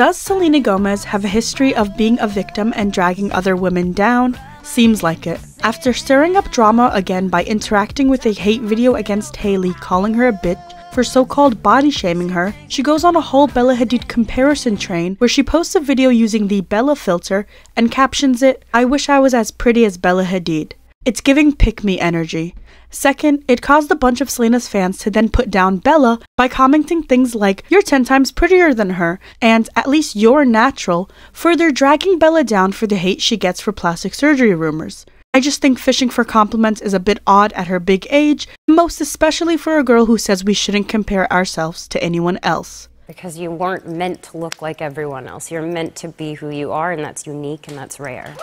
Does Selena Gomez have a history of being a victim and dragging other women down? Seems like it. After stirring up drama again by interacting with a hate video against Hailey calling her a bitch for so-called body shaming her, she goes on a whole Bella Hadid comparison train where she posts a video using the Bella filter and captions it, I wish I was as pretty as Bella Hadid. It's giving pick me energy. Second, it caused a bunch of Selena's fans to then put down Bella by commenting things like, You're 10 times prettier than her, and at least you're natural, further dragging Bella down for the hate she gets for plastic surgery rumors. I just think fishing for compliments is a bit odd at her big age, most especially for a girl who says we shouldn't compare ourselves to anyone else. Because you weren't meant to look like everyone else. You're meant to be who you are, and that's unique and that's rare.